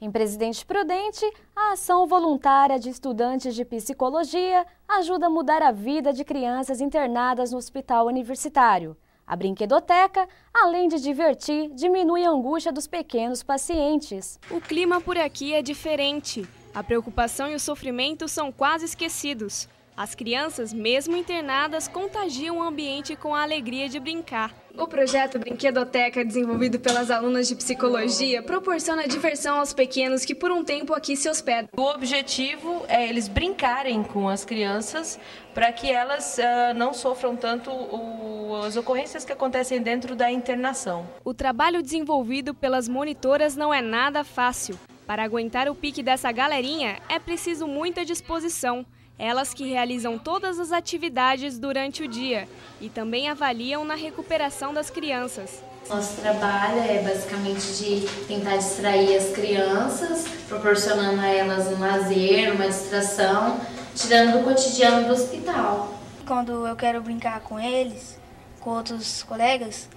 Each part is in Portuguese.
Em Presidente Prudente, a ação voluntária de estudantes de psicologia ajuda a mudar a vida de crianças internadas no hospital universitário. A brinquedoteca, além de divertir, diminui a angústia dos pequenos pacientes. O clima por aqui é diferente. A preocupação e o sofrimento são quase esquecidos. As crianças, mesmo internadas, contagiam o ambiente com a alegria de brincar. O projeto Brinquedoteca, desenvolvido pelas alunas de psicologia, proporciona diversão aos pequenos que por um tempo aqui se hospedam. O objetivo é eles brincarem com as crianças para que elas uh, não sofram tanto o, as ocorrências que acontecem dentro da internação. O trabalho desenvolvido pelas monitoras não é nada fácil. Para aguentar o pique dessa galerinha, é preciso muita disposição. Elas que realizam todas as atividades durante o dia e também avaliam na recuperação das crianças. Nosso trabalho é basicamente de tentar distrair as crianças, proporcionando a elas um lazer, uma distração, tirando do cotidiano do hospital. Quando eu quero brincar com eles, com outros colegas,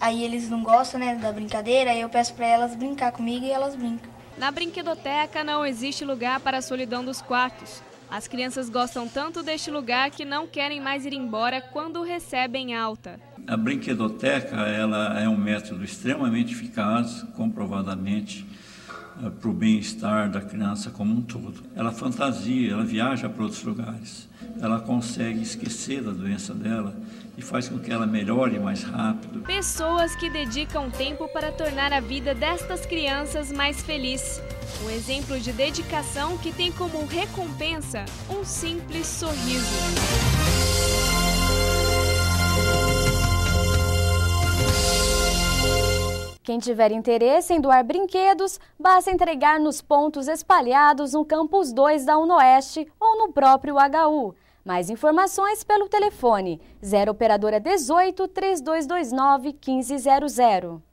aí eles não gostam né, da brincadeira, aí eu peço para elas brincar comigo e elas brincam. Na brinquedoteca não existe lugar para a solidão dos quartos. As crianças gostam tanto deste lugar que não querem mais ir embora quando recebem alta. A brinquedoteca ela é um método extremamente eficaz, comprovadamente, eh, para o bem-estar da criança como um todo. Ela fantasia, ela viaja para outros lugares, ela consegue esquecer da doença dela e faz com que ela melhore mais rápido. Pessoas que dedicam tempo para tornar a vida destas crianças mais feliz. Um exemplo de dedicação que tem como recompensa um simples sorriso. Quem tiver interesse em doar brinquedos, basta entregar nos pontos espalhados no Campus 2 da UNOeste ou no próprio HU. Mais informações pelo telefone 0 operadora 18 3229 1500.